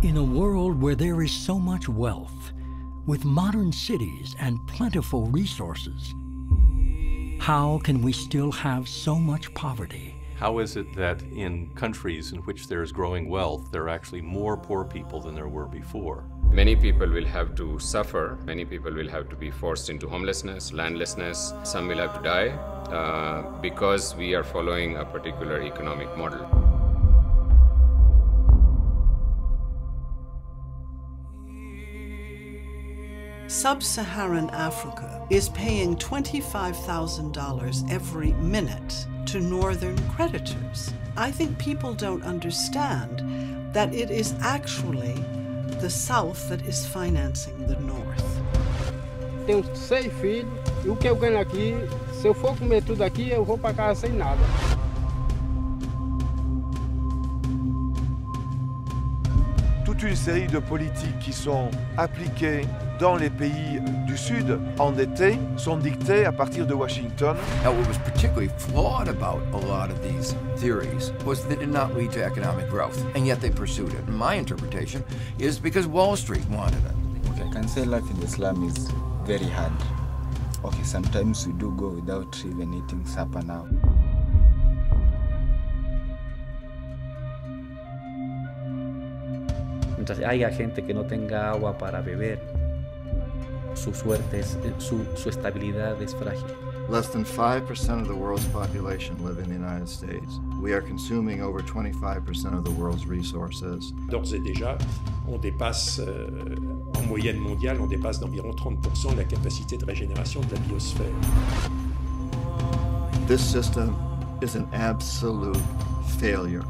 In a world where there is so much wealth, with modern cities and plentiful resources, how can we still have so much poverty? How is it that in countries in which there is growing wealth, there are actually more poor people than there were before? Many people will have to suffer. Many people will have to be forced into homelessness, landlessness. Some will have to die uh, because we are following a particular economic model. Sub-Saharan Africa is paying $25,000 every minute to northern creditors. I think people don't understand that it is actually the South that is financing the North. Tenho seis filhos e o que eu ganho aqui, se eu for comer tudo aqui, eu vou para casa sem nada. Toute une série de politiques qui sont appliquées dans les pays du Sud endettés sont dictées à partir de Washington. Now, what was particularly flawed about a lot of these theories was they did not lead to economic growth, and yet they pursued it. And my interpretation is because Wall Street wanted it. Okay, I can say life in the slum is very hard. Okay, sometimes we do go without even eating supper now. Mientras haya gente que no tenga agua para beber, su suerte, es, su, su estabilidad es frágil. Less than 5% of the world's population live in the United States. We are consuming over 25% of the world's resources. D'ores et déjà, on dépasse, euh, en moyenne mondiale, on dépasse d'environ 30% la capacité de régénération de la biosphère. This system is an absolute failure.